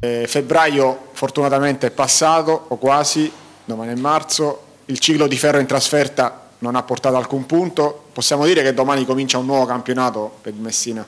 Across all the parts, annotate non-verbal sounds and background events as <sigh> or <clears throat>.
Eh, febbraio fortunatamente è passato, o quasi, domani è marzo, il ciclo di ferro in trasferta non ha portato alcun punto, possiamo dire che domani comincia un nuovo campionato per il Messina?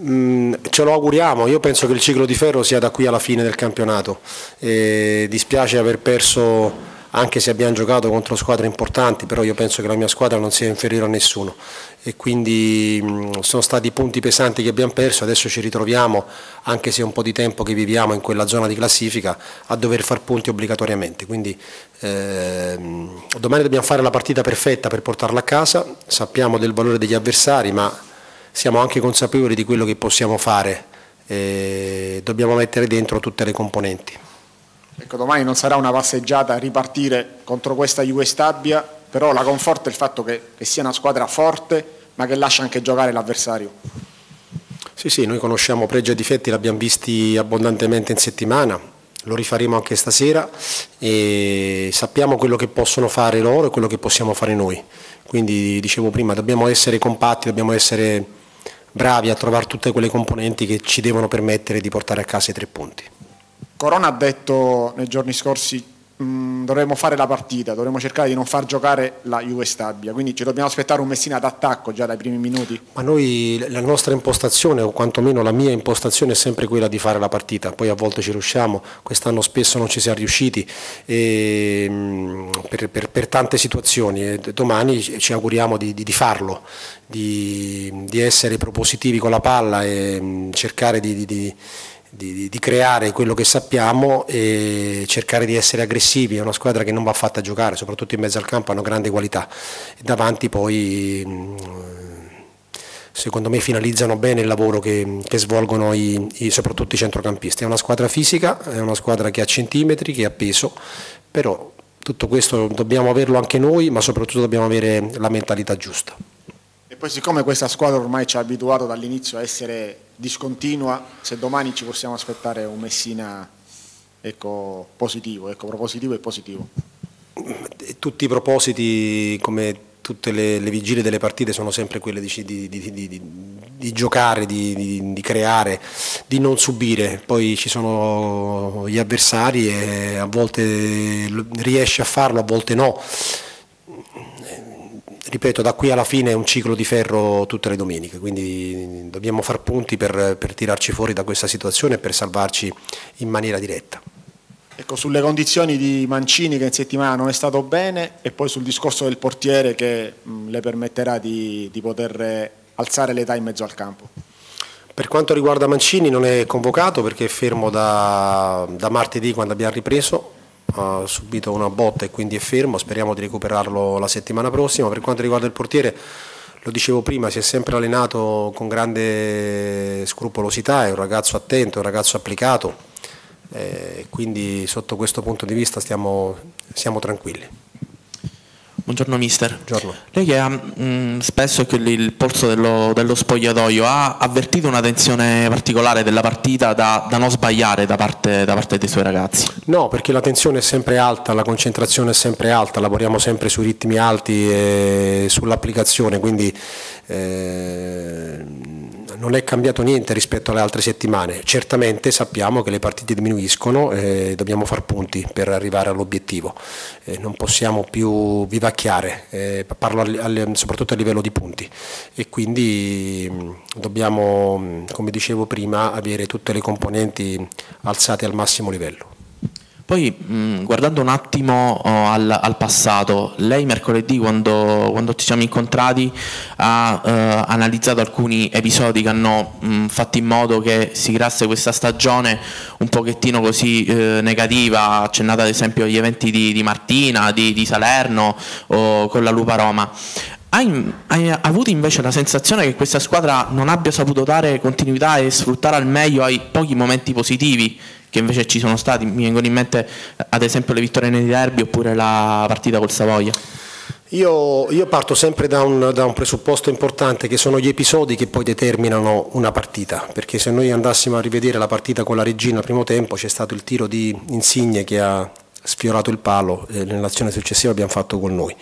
Mm, ce lo auguriamo, io penso che il ciclo di ferro sia da qui alla fine del campionato, eh, dispiace aver perso anche se abbiamo giocato contro squadre importanti, però io penso che la mia squadra non sia inferiore a nessuno e quindi mh, sono stati punti pesanti che abbiamo perso, adesso ci ritroviamo, anche se è un po' di tempo che viviamo in quella zona di classifica, a dover far punti obbligatoriamente. Quindi ehm, domani dobbiamo fare la partita perfetta per portarla a casa, sappiamo del valore degli avversari, ma siamo anche consapevoli di quello che possiamo fare, e dobbiamo mettere dentro tutte le componenti. Ecco, domani non sarà una passeggiata a ripartire contro questa Juve Stabia, però la conforta il fatto che, che sia una squadra forte, ma che lascia anche giocare l'avversario. Sì, sì, noi conosciamo pregi e difetti, l'abbiamo visti abbondantemente in settimana, lo rifaremo anche stasera e sappiamo quello che possono fare loro e quello che possiamo fare noi. Quindi dicevo prima, dobbiamo essere compatti, dobbiamo essere bravi a trovare tutte quelle componenti che ci devono permettere di portare a casa i tre punti. Corona ha detto nei giorni scorsi mh, dovremmo fare la partita, dovremmo cercare di non far giocare la Juve Stabia, quindi ci dobbiamo aspettare un Messina d'attacco già dai primi minuti. Ma noi la nostra impostazione, o quantomeno la mia impostazione è sempre quella di fare la partita, poi a volte ci riusciamo, quest'anno spesso non ci siamo riusciti e, mh, per, per, per, tante situazioni. E domani ci auguriamo di, di, di farlo, di, di, essere propositivi con la palla e mh, cercare di di, di, creare quello che sappiamo e cercare di essere aggressivi, è una squadra che non va fatta giocare, soprattutto in mezzo al campo hanno grande qualità. Davanti poi mm, secondo me finalizzano bene il lavoro che, che svolgono i, i, soprattutto i centrocampisti, è una squadra fisica, è una squadra che ha centimetri, che ha peso, però tutto questo dobbiamo averlo anche noi ma soprattutto dobbiamo avere la mentalità giusta. E poi siccome questa squadra ormai ci ha abituato dall'inizio a essere discontinua, se domani ci possiamo aspettare un Messina ecco, positivo, ecco, propositivo e positivo. Tutti i propositi, come tutte le, le vigilie delle partite, sono sempre quelle di, di, di, di giocare, di, creare, di non subire. Poi ci sono gli avversari e a volte riesce a farlo, a volte no ripeto, da qui alla fine è un ciclo di ferro tutte le domeniche, quindi dobbiamo far punti per, per tirarci fuori da questa situazione e per salvarci in maniera diretta. Ecco, sulle condizioni di Mancini che in settimana non è stato bene e poi sul discorso del portiere che mh, le permetterà di, di poter alzare l'età in mezzo al campo. Per quanto riguarda Mancini non è convocato perché è fermo da, da martedì quando abbiamo ripreso, ha subito una botta e quindi è fermo, speriamo di recuperarlo la settimana prossima. Per quanto riguarda il portiere, lo dicevo prima, si è sempre allenato con grande scrupolosità, è un ragazzo attento, un ragazzo applicato, eh, quindi sotto questo punto di vista stiamo, siamo tranquilli. Buongiorno mister. Buongiorno. Lei che ha mh, mm, spesso il polso dello, dello, spogliatoio ha avvertito una tensione particolare della partita da, da non sbagliare da parte, da parte, dei suoi ragazzi? No, perché la tensione è sempre alta, la concentrazione è sempre alta, lavoriamo sempre sui ritmi alti e sull'applicazione, quindi eh, non è cambiato niente rispetto alle altre settimane. Certamente sappiamo che le partite diminuiscono e dobbiamo far punti per arrivare all'obiettivo. Eh, non possiamo più vivacchiare, eh, parlo soprattutto a livello di punti e quindi mh, dobbiamo, come dicevo prima, avere tutte le componenti alzate al massimo livello. Poi mh, guardando un attimo oh, al, al, passato, lei mercoledì quando, quando, ci siamo incontrati ha eh, analizzato alcuni episodi che hanno mh, fatto in modo che si creasse questa stagione un pochettino così eh, negativa, accennata ad esempio agli eventi di, di Martina, di, di, Salerno o con la Lupa Roma. Hai, hai, avuto invece la sensazione che questa squadra non abbia saputo dare continuità e sfruttare al meglio ai pochi momenti positivi che invece ci sono stati, mi vengono in mente ad esempio le vittorie nei derby oppure la partita col Savoia. Io, io parto sempre da un, da un, presupposto importante che sono gli episodi che poi determinano una partita, perché se noi andassimo a rivedere la partita con la Regina al primo tempo c'è stato il tiro di Insigne che ha sfiorato il palo e nell'azione successiva abbiamo fatto con noi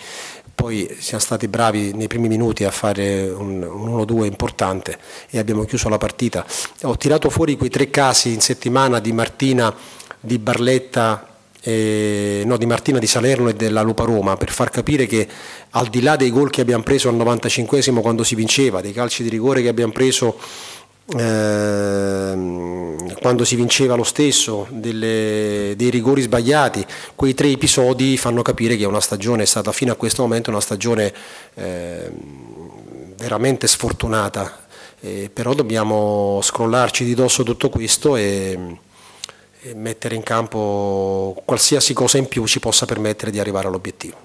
poi siamo stati bravi nei primi minuti a fare un, un 1-2 importante e abbiamo chiuso la partita. Ho tirato fuori quei tre casi in settimana di Martina, di Barletta eh, no, di Martina di Salerno e della Lupa Roma per far capire che al di là dei gol che abbiamo preso al 95 quando si vinceva, dei calci di rigore che abbiamo preso eh, quando si vinceva lo stesso, delle, dei rigori sbagliati, quei tre episodi fanno capire che una stagione è stata fino a questo momento una stagione eh, veramente sfortunata, eh, però dobbiamo scrollarci di dosso tutto questo e mettere in campo qualsiasi cosa in più ci possa permettere di arrivare all'obiettivo.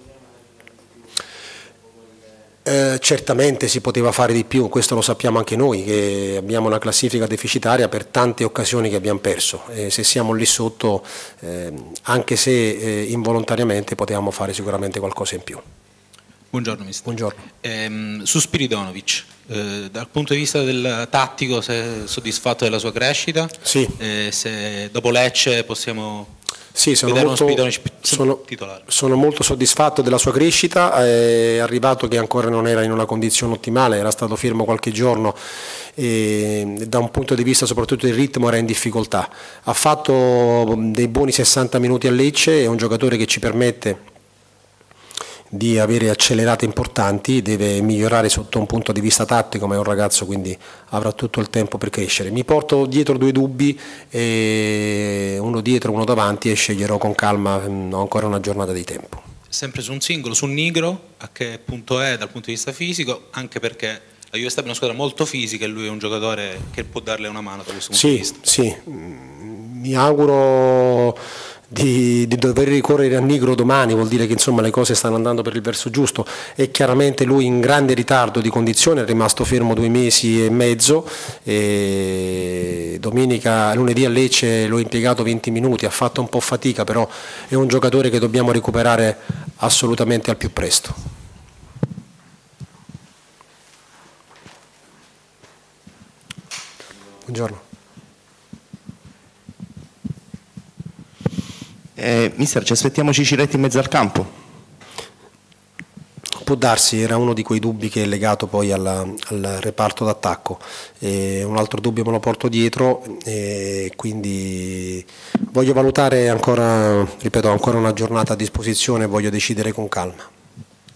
Eh, certamente si poteva fare di più, questo lo sappiamo anche noi, che abbiamo una classifica deficitaria per tante occasioni che abbiamo perso e se siamo lì sotto, eh, anche se eh, involontariamente, potevamo fare sicuramente qualcosa in più. Buongiorno mister. Buongiorno. Ehm, su Spiridonovic, eh, dal punto di vista del tattico sei soddisfatto della sua crescita? Sì. Eh, se dopo Lecce possiamo sì, sono molto, sono, titolare? sono molto soddisfatto della sua crescita, è arrivato che ancora non era in una condizione ottimale, era stato fermo qualche giorno e da un punto di vista soprattutto del ritmo era in difficoltà. Ha fatto dei buoni 60 minuti a Lecce, è un giocatore che ci permette di avere accelerate importanti, deve migliorare sotto un punto di vista tattico, ma è un ragazzo quindi avrà tutto il tempo per crescere. Mi porto dietro due dubbi, uno dietro uno davanti e sceglierò con calma, mm, ho ancora una giornata di tempo. Sempre su un singolo, su Nigro, a che punto è dal punto di vista fisico, anche perché la Juve è una squadra molto fisica e lui è un giocatore che può darle una mano da questo punto sì, di vista. Sì, mi auguro di, di, dover ricorrere a Nigro domani vuol dire che insomma, le cose stanno andando per il verso giusto e chiaramente lui in grande ritardo di condizione è rimasto fermo due mesi e mezzo e domenica, lunedì a Lecce l'ho impiegato 20 minuti, ha fatto un po' fatica però è un giocatore che dobbiamo recuperare assolutamente al più presto. Buongiorno. Eh, mister, ci aspettiamo Ciciretti in mezzo al campo? Può darsi, era uno di quei dubbi che è legato poi alla, al reparto d'attacco. Eh, un altro dubbio me lo porto dietro, eh, quindi voglio valutare ancora, ripeto, ancora una giornata a disposizione, voglio decidere con calma.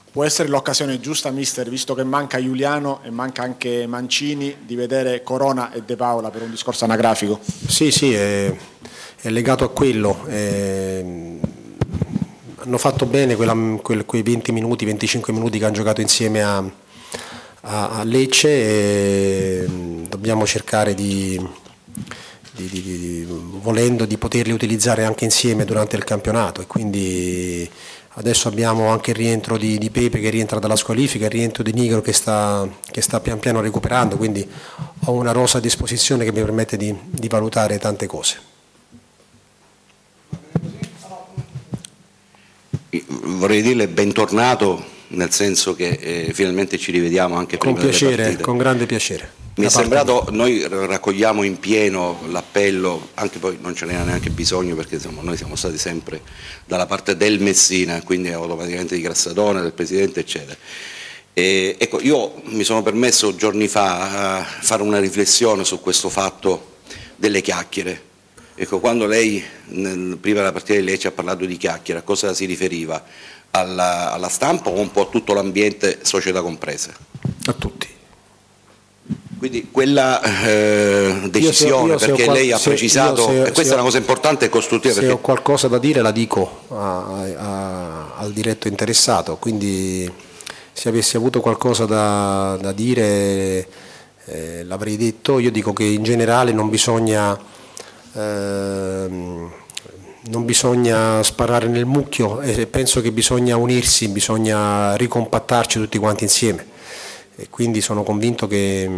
Può essere l'occasione giusta, mister, visto che manca Giuliano e manca anche Mancini, di vedere Corona e De Paola per un discorso anagrafico? Sì, sì, è legato a quello. Eh, hanno fatto bene quella, quei 20 minuti, 25 minuti che hanno giocato insieme a, a, a Lecce e mm, dobbiamo cercare di, di, di, di, volendo di poterli utilizzare anche insieme durante il campionato e quindi adesso abbiamo anche il rientro di, Pepe che rientra dalla squalifica, il rientro di Nigro che sta, che sta pian piano recuperando, quindi ho una rosa a disposizione che mi permette di valutare tante cose. Vorrei dirle bentornato nel senso che eh, finalmente ci rivediamo anche con prima piacere, Con grande piacere. Mi è sembrato, noi raccogliamo in pieno l'appello, anche poi non ce n'era neanche bisogno perché insomma, noi siamo stati sempre dalla parte del Messina, quindi automaticamente di Grassadone, del Presidente eccetera. E, ecco, io mi sono permesso giorni fa a fare una riflessione su questo fatto delle chiacchiere, Ecco, quando lei nel, prima della partita di Lecce ha parlato di chiacchiere, a cosa si riferiva? Alla, alla stampa o un po' a tutto l'ambiente, società comprese? A tutti. Quindi quella eh, decisione, io se, io perché lei ha precisato, se, e questa è una cosa importante e costruttiva. Se perché... ho qualcosa da dire la dico a, a, al diretto interessato, quindi se avessi avuto qualcosa da, da dire eh, l'avrei detto, io dico che in generale non bisogna non bisogna sparare nel mucchio e penso che bisogna unirsi, bisogna ricompattarci tutti quanti insieme e quindi sono convinto che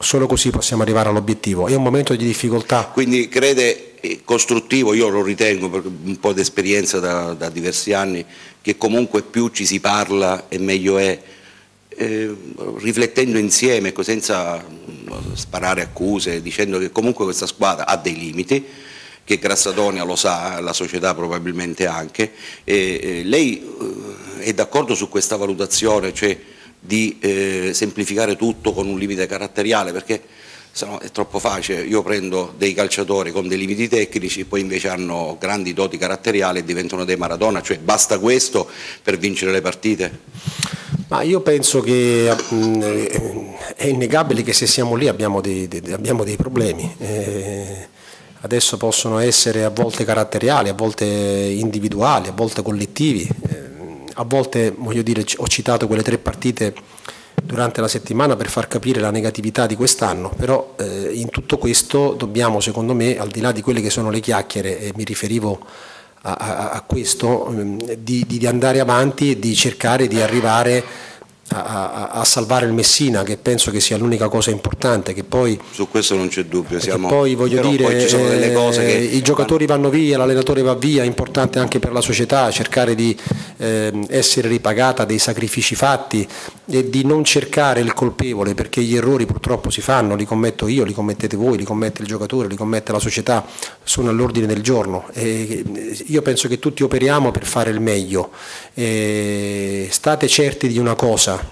solo così possiamo arrivare all'obiettivo. È un momento di difficoltà. Quindi crede eh, costruttivo, io lo ritengo per un po' di esperienza da, da diversi anni, che comunque più ci si parla e meglio è eh, riflettendo insieme, senza mm, sparare accuse, dicendo che comunque questa squadra ha dei limiti, che Grassadonia lo sa, la società probabilmente anche, e, e lei è d'accordo su questa valutazione, cioè di eh, semplificare tutto con un limite caratteriale, perché no è troppo facile, io prendo dei calciatori con dei limiti tecnici, poi invece hanno grandi doti caratteriali e diventano dei Maradona, cioè basta questo per vincere le partite? Ma io penso che mh, mm, è innegabile che se siamo lì abbiamo dei, dei, abbiamo dei problemi. Eh, adesso possono essere a volte caratteriali, a volte individuali, a volte collettivi. Eh, a volte, voglio dire, ho citato quelle tre partite durante la settimana per far capire la negatività di quest'anno, però eh, in tutto questo dobbiamo, secondo me, al di là di quelle che sono le chiacchiere, e mi riferivo a, a, a questo, ehm, di, di andare avanti e di cercare di arrivare a, a, salvare il Messina, che penso che sia l'unica cosa importante. Che poi, Su questo non c'è dubbio. Siamo, poi voglio dire, poi eh, i giocatori vanno via, l'allenatore va via, è importante anche per la società cercare di eh, essere ripagata dei sacrifici fatti di non cercare il colpevole, perché gli errori purtroppo si fanno, li commetto io, li commettete voi, li commette il giocatore, li commette la società, sono all'ordine del giorno. E io penso che tutti operiamo per fare il meglio. E state certi di una cosa,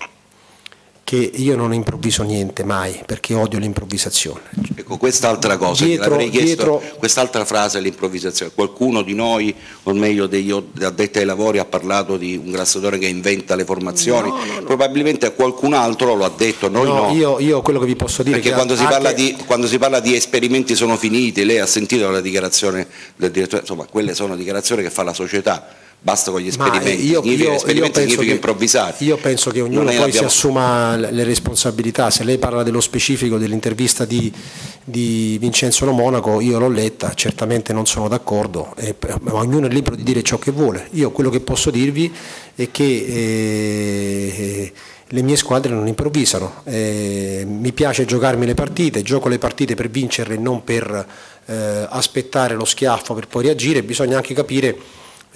che io non improvviso niente mai perché odio l'improvvisazione. Ecco, quest'altra cosa, dietro, chiesto, dietro... quest'altra frase, l'improvvisazione. Qualcuno di noi, o meglio degli addetti ai lavori, ha parlato di un grassatore che inventa le formazioni, no, no, no. probabilmente qualcun altro lo ha detto, noi no. Io, io, quello che vi posso dire perché è quando, anche... di, quando, si parla di, esperimenti sono finiti, lei ha sentito la dichiarazione del direttore, insomma quelle sono dichiarazioni che fa la società basta con gli esperimenti, io, io, esperimenti io significa che, improvvisare. Io penso che ognuno poi si assuma le responsabilità, se lei parla dello specifico dell'intervista di, di, Vincenzo Monaco, io l'ho letta, certamente non sono d'accordo, eh, ma ognuno è libero di dire ciò che vuole. Io quello che posso dirvi è che eh, le mie squadre non improvvisano, eh, mi piace giocarmi le partite, gioco le partite per vincerle, non per eh, aspettare lo schiaffo per poi reagire, bisogna anche capire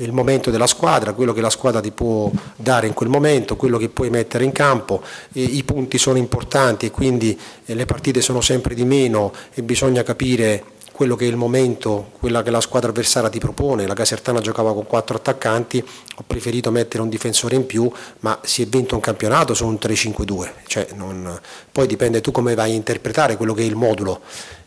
il momento della squadra, quello che la squadra ti può dare in quel momento, quello che puoi mettere in campo, i punti sono importanti e quindi eh, le partite sono sempre di meno e bisogna capire quello che è il momento, quella che la squadra avversaria ti propone, la Casertana giocava con quattro attaccanti, ho preferito mettere un difensore in più, ma si è vinto un campionato su un 3-5-2, cioè non... poi dipende tu come vai a interpretare quello che è il modulo.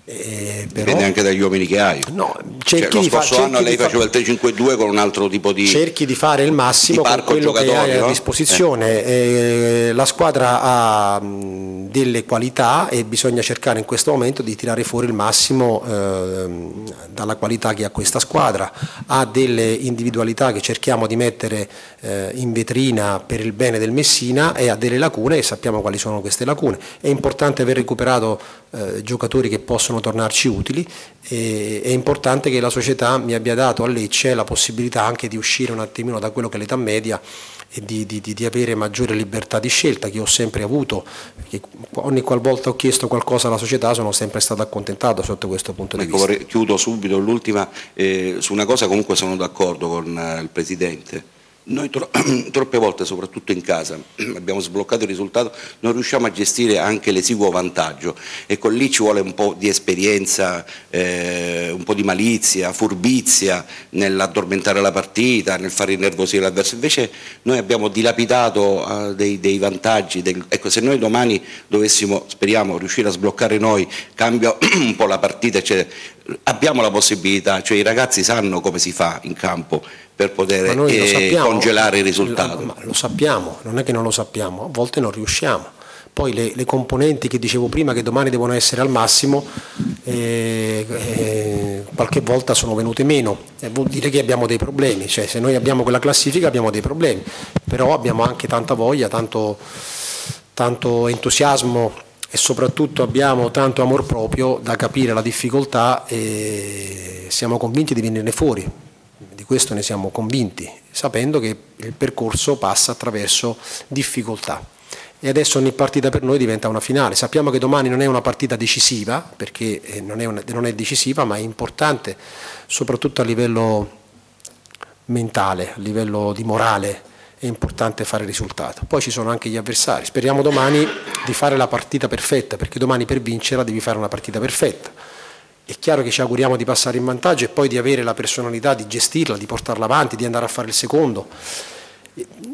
Eh, però, Dipende anche dagli uomini che hai. No, cioè, lo scorso fa, anno lei faceva il 3-5-2 con un altro tipo di. Cerchi di fare il massimo con quello che hai no? a disposizione. Eh. Eh, la squadra ha delle qualità e bisogna cercare in questo momento di tirare fuori il massimo ehm, dalla qualità che ha questa squadra. Ha delle individualità che cerchiamo di mettere eh, in vetrina per il bene del Messina e ha delle lacune e sappiamo quali sono queste lacune. È importante aver recuperato eh, giocatori che possono tornarci utili e è importante che la società mi abbia dato a Lecce la possibilità anche di uscire un attimino da quello che è l'età media e di, di, di, avere maggiore libertà di scelta che ho sempre avuto, perché ogni qualvolta ho chiesto qualcosa alla società sono sempre stato accontentato sotto questo punto di ecco, vista. Chiudo subito l'ultima, eh, su una cosa comunque sono d'accordo con eh, il Presidente, noi tro <clears throat> troppe volte, soprattutto in casa, <clears throat> abbiamo sbloccato il risultato, non riusciamo a gestire anche l'esiguo vantaggio e con lì ci vuole un po' di esperienza, eh, un po' di malizia, furbizia nell'addormentare la partita, nel fare innervosire l'avversario. Invece noi abbiamo dilapidato uh, dei, dei, vantaggi. Del... Ecco, se noi domani dovessimo, speriamo, riuscire a sbloccare noi, cambia <clears throat> un po' la partita, eccetera, abbiamo la possibilità, cioè i ragazzi sanno come si fa in campo per poter eh, congelare il risultato. Ma lo sappiamo, non è che non lo sappiamo, a volte non riusciamo. Poi le, le componenti che dicevo prima che domani devono essere al massimo, eh, eh, qualche volta sono venute meno, eh, vuol dire che abbiamo dei problemi, cioè se noi abbiamo quella classifica abbiamo dei problemi, però abbiamo anche tanta voglia, tanto, tanto entusiasmo e soprattutto abbiamo tanto amor proprio da capire la difficoltà e siamo convinti di venirne fuori, questo ne siamo convinti, sapendo che il percorso passa attraverso difficoltà. E adesso ogni partita per noi diventa una finale. Sappiamo che domani non è una partita decisiva, perché eh, non è, una, non è decisiva, ma è importante soprattutto a livello mentale, a livello di morale, è importante fare risultato. Poi ci sono anche gli avversari. Speriamo domani di fare la partita perfetta, perché domani per vincerla devi fare una partita perfetta è chiaro che ci auguriamo di passare in vantaggio e poi di avere la personalità di gestirla, di portarla avanti, di andare a fare il secondo.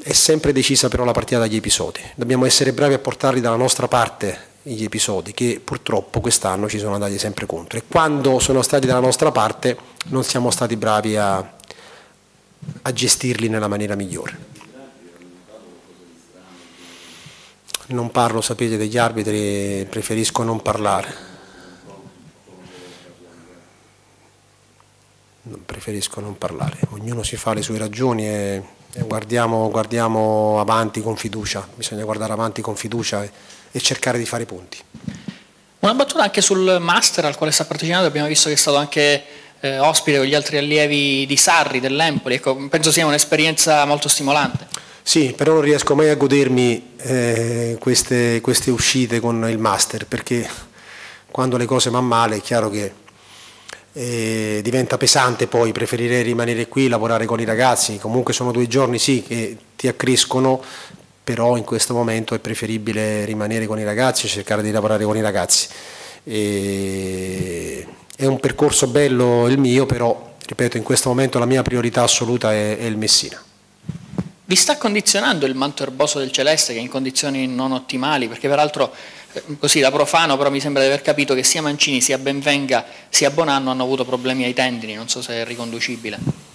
è sempre decisa però la partita dagli episodi, dobbiamo essere bravi a portarli dalla nostra parte gli episodi che purtroppo quest'anno ci sono andati sempre contro e quando sono stati dalla nostra parte non siamo stati bravi a, a gestirli nella maniera migliore. Non parlo, sapete, degli arbitri, preferisco non parlare. Preferisco non parlare, ognuno si fa le sue ragioni e, e guardiamo, guardiamo, avanti con fiducia, bisogna guardare avanti con fiducia e, e cercare di fare punti. Una battuta anche sul master al quale sta partecipando, abbiamo visto che è stato anche eh, ospite con gli altri allievi di Sarri, dell'Empoli, ecco, penso sia un'esperienza molto stimolante. Sì, però non riesco mai a godermi eh, queste, queste uscite con il master perché quando le cose vanno male è chiaro che eh, diventa pesante poi, preferirei rimanere qui, lavorare con i ragazzi, comunque sono due giorni sì che ti accrescono, però in questo momento è preferibile rimanere con i ragazzi cercare di lavorare con i ragazzi. E è un percorso bello il mio, però ripeto in questo momento la mia priorità assoluta è, è il Messina. Vi sta condizionando il manto erboso del Celeste che è in condizioni non ottimali? Perché peraltro, così da profano, però mi sembra di aver capito che sia Mancini, sia Benvenga, sia Bonanno hanno avuto problemi ai tendini, non so se è riconducibile.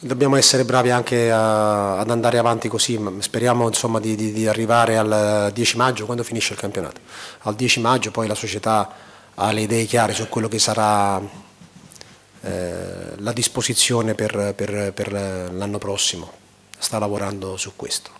Dobbiamo essere bravi anche a, ad andare avanti così, speriamo insomma, di, di, di, arrivare al 10 maggio, quando finisce il campionato. Al 10 maggio poi la società ha le idee chiare su quello che sarà eh, la disposizione per, per, per l'anno prossimo sta lavorando su questo.